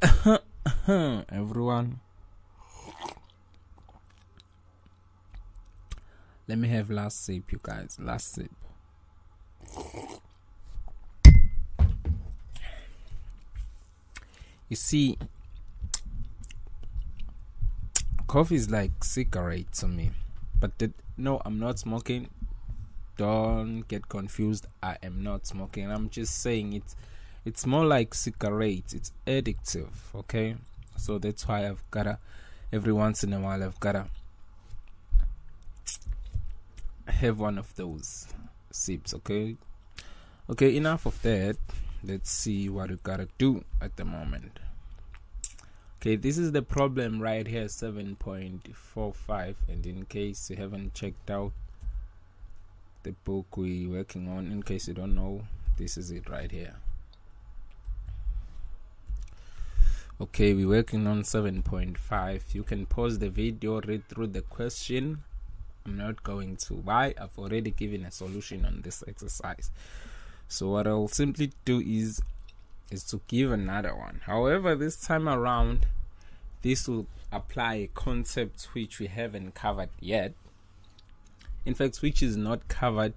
everyone. Let me have last sip, you guys. Last sip. You see, coffee is like cigarette to me. But the, no, I'm not smoking. Don't get confused. I am not smoking. I'm just saying it's it's more like cigarette. It's addictive. Okay, so that's why I've gotta every once in a while I've gotta have one of those sips. Okay, okay. Enough of that. Let's see what we gotta do at the moment. Okay, this is the problem right here 7.45 and in case you haven't checked out the book we're working on in case you don't know this is it right here okay we're working on 7.5 you can pause the video read through the question. I'm not going to. Why? I've already given a solution on this exercise. So what i'll simply do is is to give another one. However, this time around, this will apply a concept which we haven't covered yet. In fact, which is not covered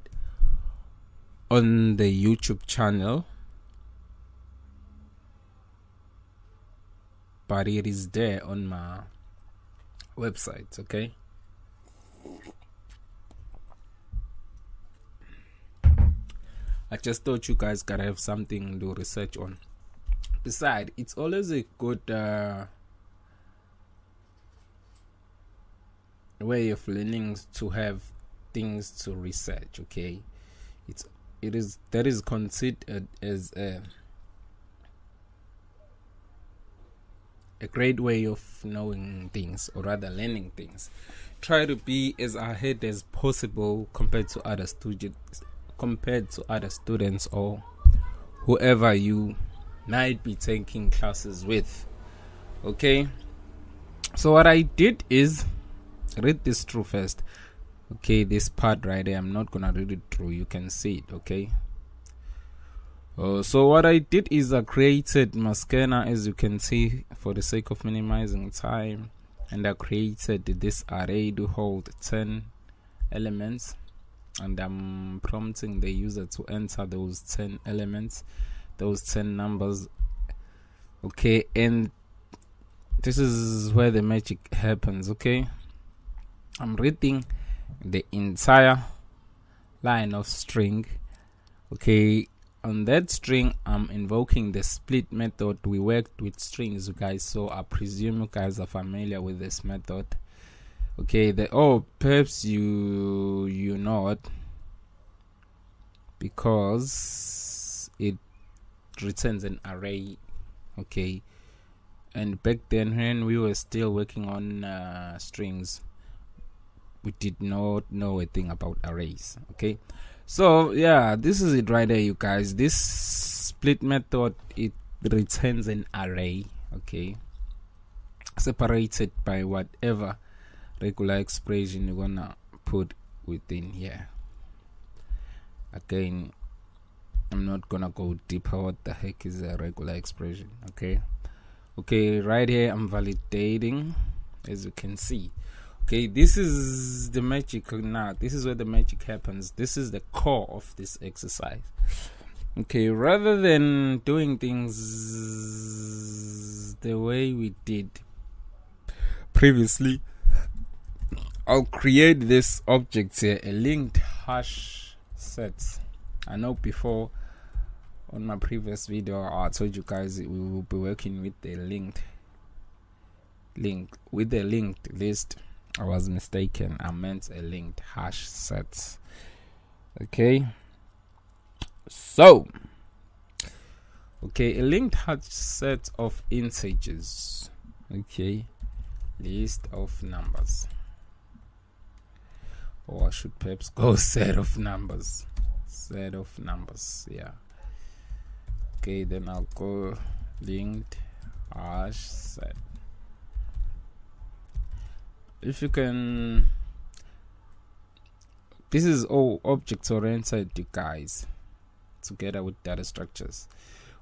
on the YouTube channel, it is there on my website. Okay. I just thought you guys gotta have something to research on. Besides, it's always a good uh, way of learning to have things to research. Okay, it's it is that is considered as a a great way of knowing things or rather learning things. Try to be as ahead as possible compared to other students compared to other students or whoever you might be taking classes with. Okay, so what I did is read this through first. Okay, this part right there, I'm not gonna read it through, you can see it. Okay, uh, so what I did is I created my scanner as you can see for the sake of minimizing time and I created this array to hold 10 elements and I'm prompting the user to enter those 10 elements, those 10 numbers. Okay, and this is where the magic happens. Okay, I'm reading the entire line of string. Okay, on that string, I'm invoking the split method. We worked with strings, you guys, so I presume you guys are familiar with this method. Okay the oh perhaps you you not because it returns an array okay? And back then when we were still working on uh, strings we did not know a thing about arrays okay so yeah this is it right there you guys. This split method it returns an array okay? Separated by whatever regular expression you're gonna put within here. Again I'm not gonna go deeper. What the heck is a regular expression okay? Okay right here I'm validating as you can see okay this is the magic now this is where the magic happens this is the core of this exercise okay rather than doing things the way we did previously I'll create this object here, a linked hash set. I know before on my previous video I told you guys we will be working with the linked link with the linked list. I was mistaken. I meant a linked hash set. Okay. So okay, a linked hash set of integers. Okay. List of numbers or I should perhaps go set of numbers set of numbers yeah okay then I'll go linked hash set if you can this is all object oriented you guys together with data structures.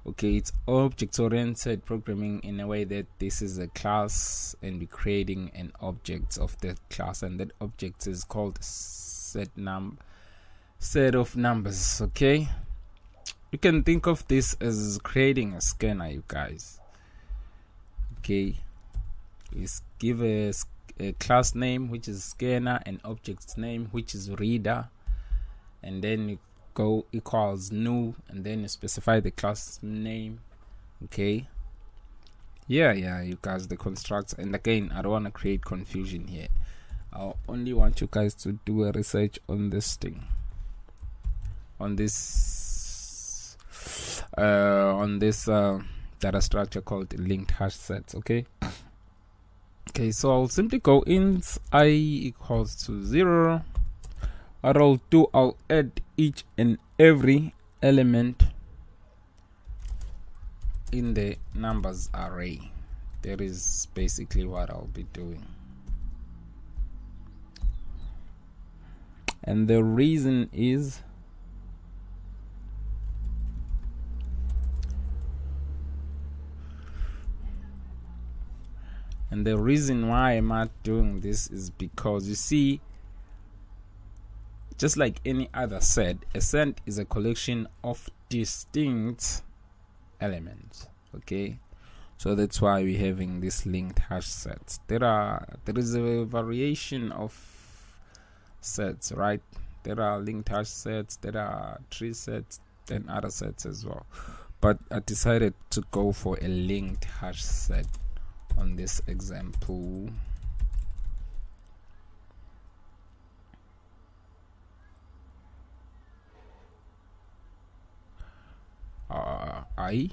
Okay it's object oriented programming in a way that this is a class and we're creating an object of that class and that object is called set num set of numbers okay? You can think of this as creating a scanner you guys. Okay is give a, a class name which is scanner and object name which is reader and then you go equals new and then you specify the class name okay? Yeah yeah you guys the constructs and again i don't want to create confusion here. I only want you guys to do a research on this thing. On this uh on this uh data structure called linked hash sets okay okay so i'll simply go int i equals to zero. What I'll do I'll add each and every element in the numbers array. That is basically what I'll be doing. And the reason is and the reason why I'm not doing this is because you see just like any other set, a set is a collection of distinct elements. Okay, so that's why we're having this linked hash sets. There are there is a variation of sets, right? There are linked hash sets, there are tree sets, and other sets as well. But I decided to go for a linked hash set on this example. uh, i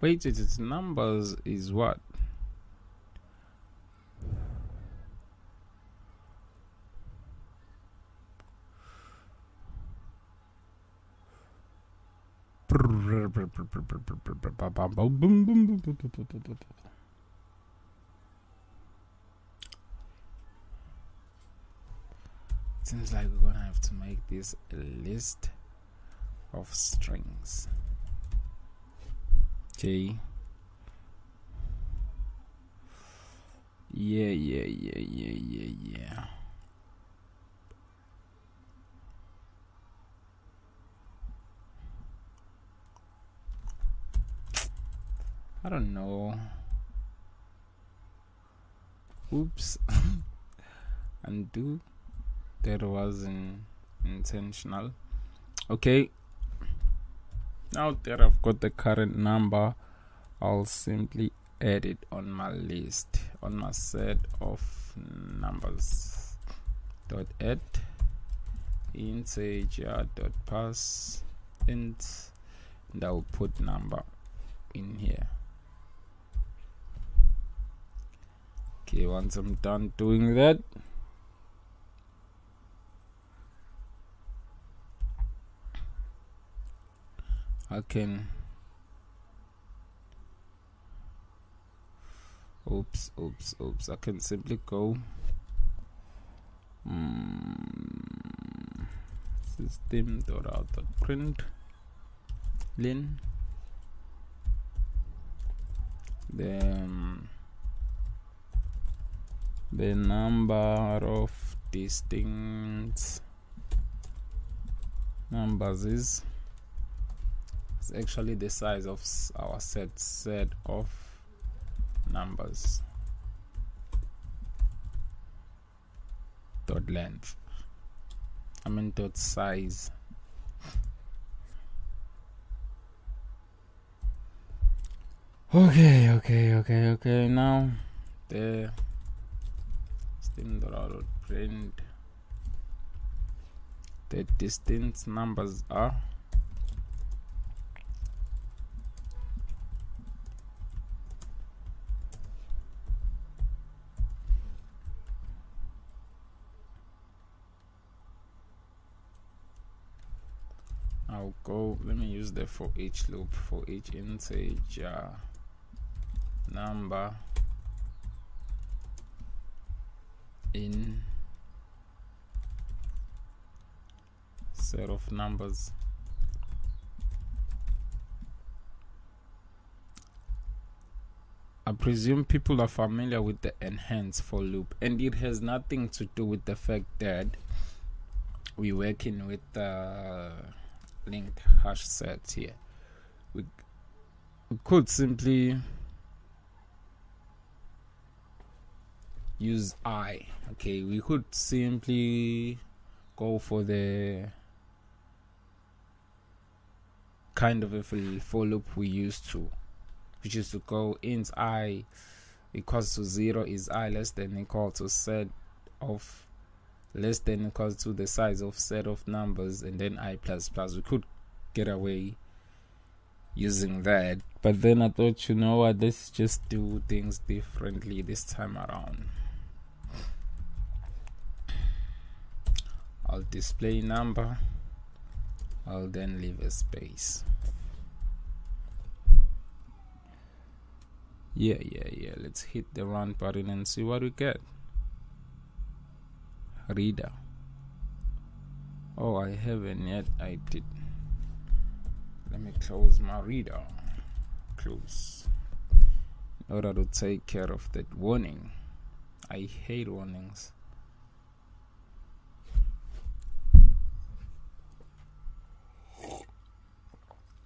wait its numbers is what Seems like we're gonna have to make this a list of strings. Okay. Yeah yeah yeah yeah yeah yeah I don't know. Oops. Undo that wasn't intentional. Okay. Now that I've got the current number I'll simply add it on my list on my set of numbers. Dot add integer dot pass int and I'll put number in here okay once I'm done doing that. I can oops oops oops. I can simply go um, system dot print lin then the number of distinct numbers is actually the size of our set set of numbers. Dot length. I mean dot size. Okay okay okay okay. Now the print the distinct numbers are I'll go let me use the for each loop. For each integer number in set of numbers. I presume people are familiar with the enhance for loop and it has nothing to do with the fact that we're working with the linked hash set here. We, we could simply use i. Okay, we could simply go for the kind of a for loop we used to which is to go int i equals to 0 is i less than equal to set of less than equals to the size of set of numbers and then i plus plus. We could get away using that. But then i thought you know what let's just do things differently this time around i'll display number. I'll then leave a space. Yeah yeah yeah. Let's hit the run button and see what we get. Reader. Oh I haven't yet. I did. Let me close my reader. Close. In order to take care of that warning. I hate warnings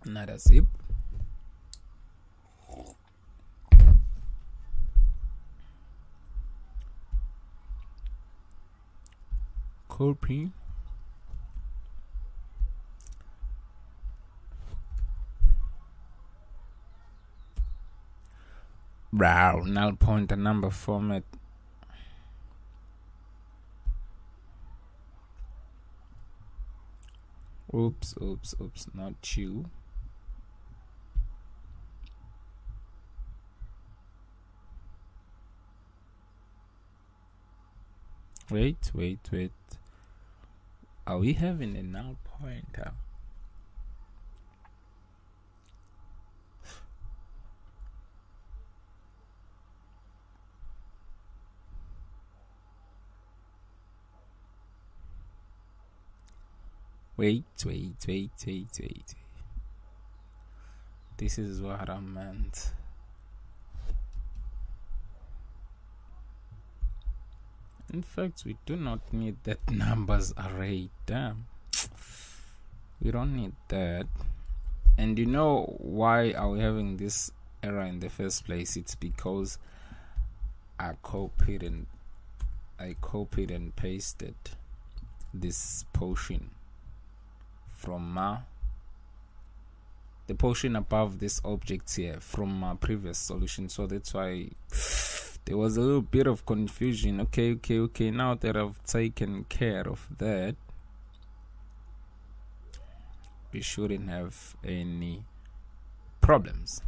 not a zip copy Wow, null pointer number format. Oops, oops, oops, not you. Wait, wait, wait. Are we having a null pointer? Wait, wait, wait, wait, wait. This is what I meant. In fact, we do not need that numbers array. Damn. We don't need that. And you know why are we having this error in the first place? It's because I copied and I copied and pasted this potion from my the portion above this object here from my previous solution so that's why there was a little bit of confusion. Okay okay okay. Now that I've taken care of that we shouldn't have any problems.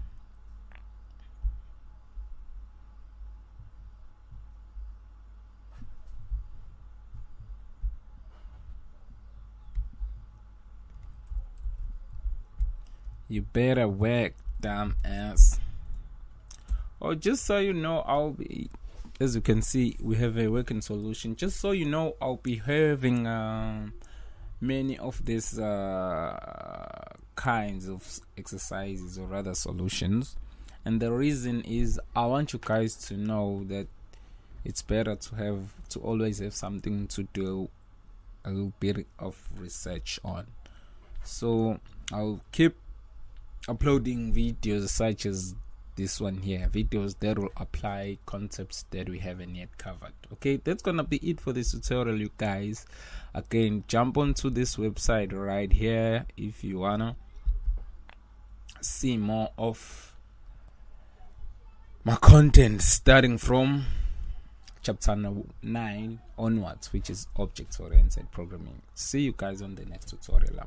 You better work damn ass or just so you know i'll be as you can see we have a working solution. Just so you know i'll be having um, many of these uh, kinds of exercises or rather solutions. And the reason is i want you guys to know that it's better to have to always have something to do a little bit of research on. So i'll keep uploading videos such as this one here. Videos that will apply concepts that we haven't yet covered. Okay that's gonna be it for this tutorial you guys. Again jump onto this website right here if you wanna see more of my content starting from chapter 9 onwards which is object oriented programming. See you guys on the next tutorial